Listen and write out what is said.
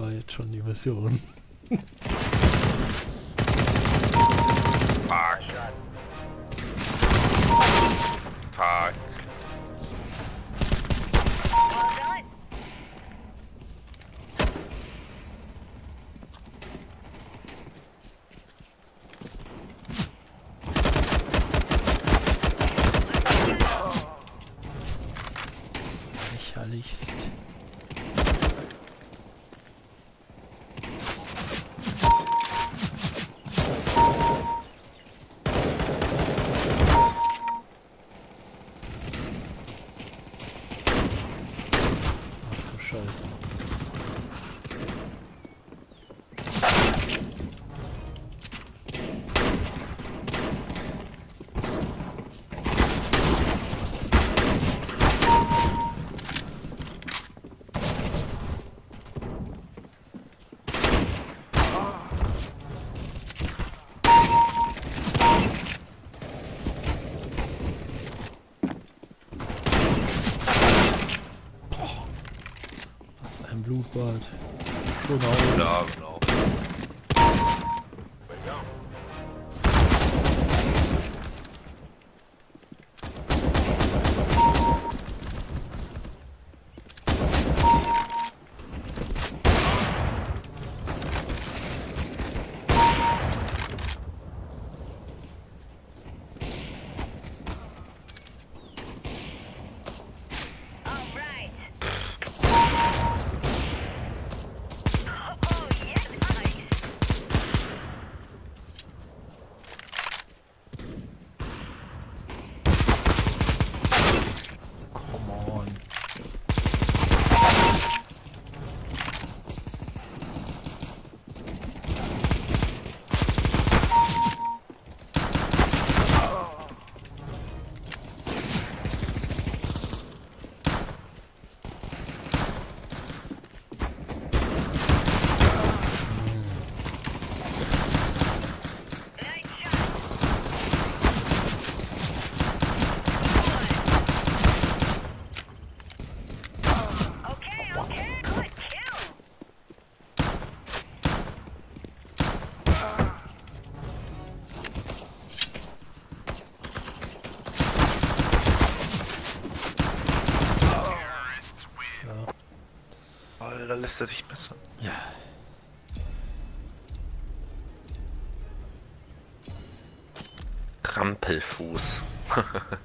war jetzt schon die Mission. Fuck. Fuck. Lächerlichst. Was ein Blutbad. Schon auf. Ja, genau. Oh, da lässt er sich besser. ja. Trampelfuß.